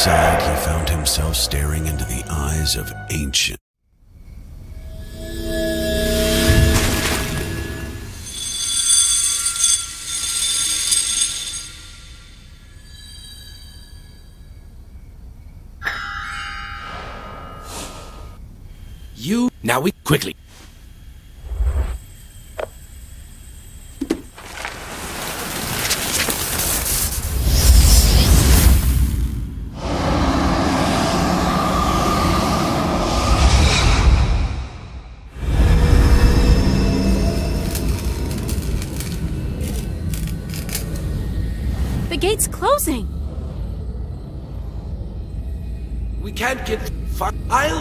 Inside, he found himself staring into the eyes of ancient. You. Now we quickly. Gate's closing. We can't get far. I'll.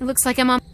It looks like I'm on.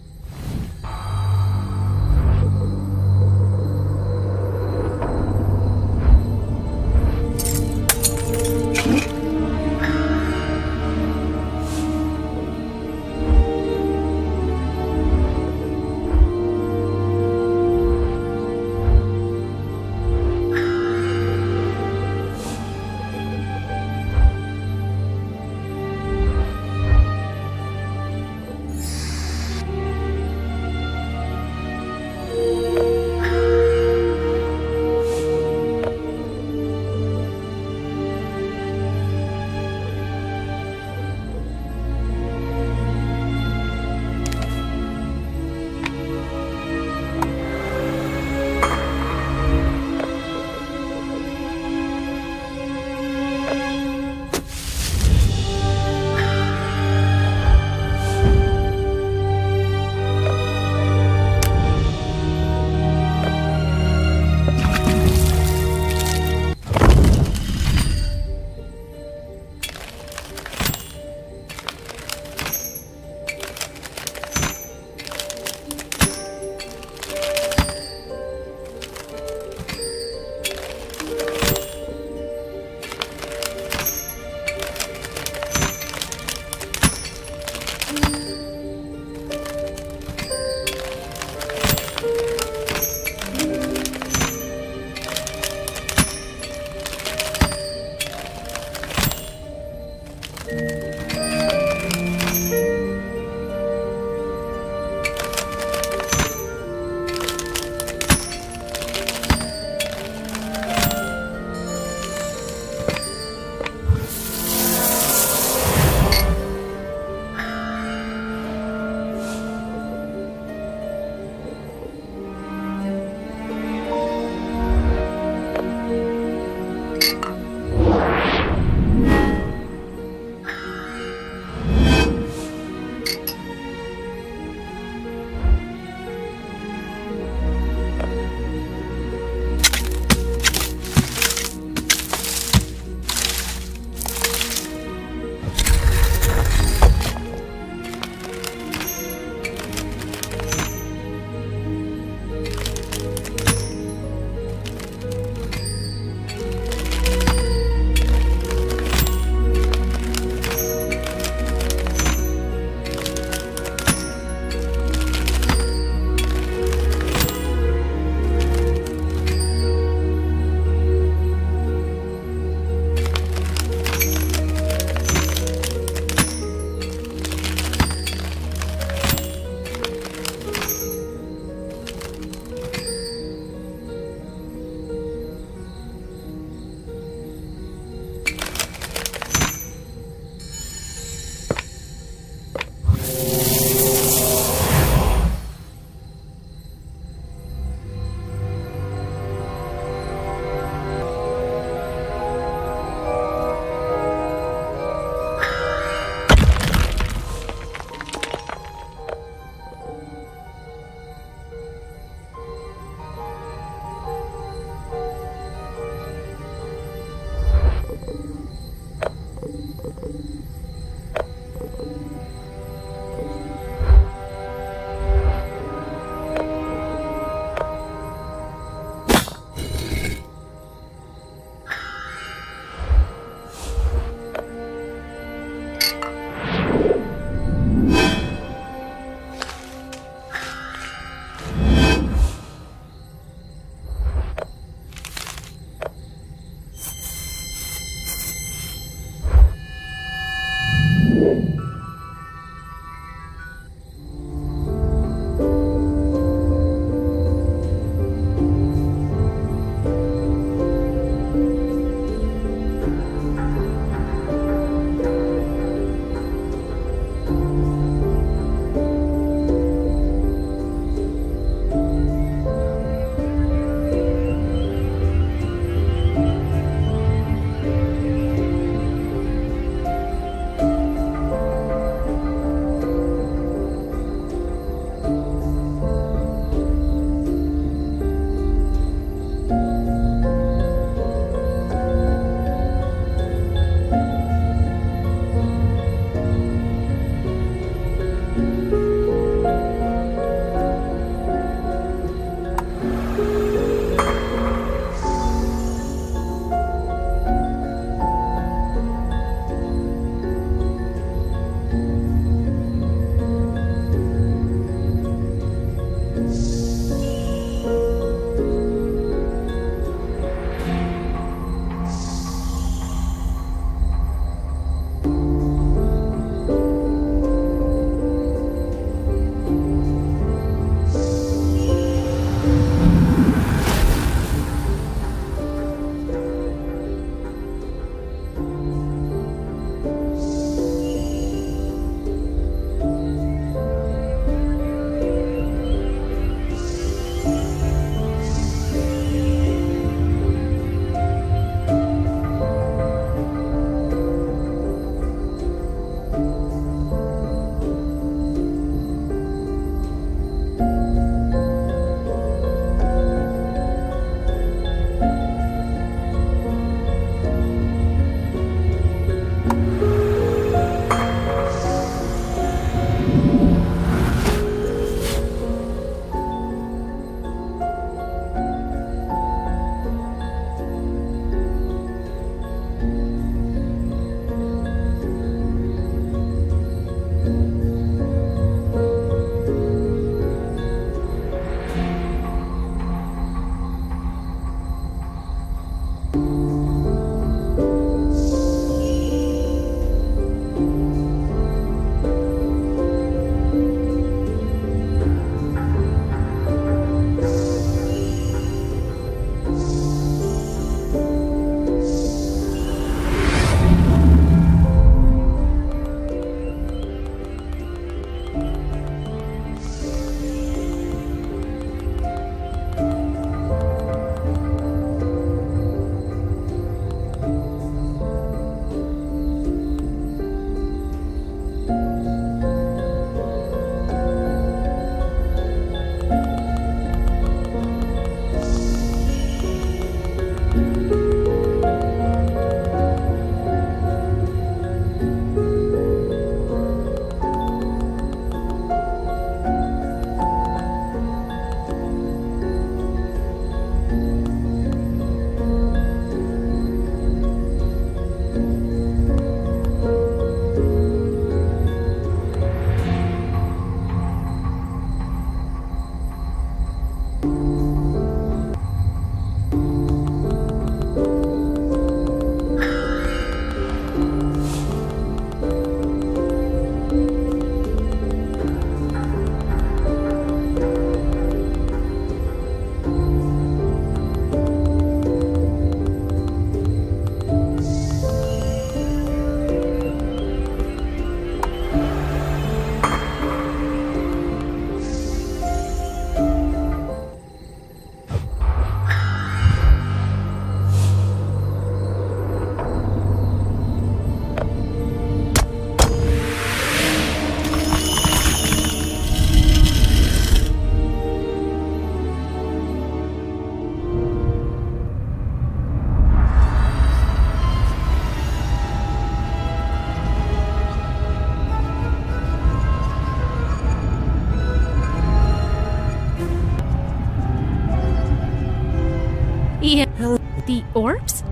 The orbs?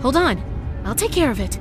Hold on. I'll take care of it.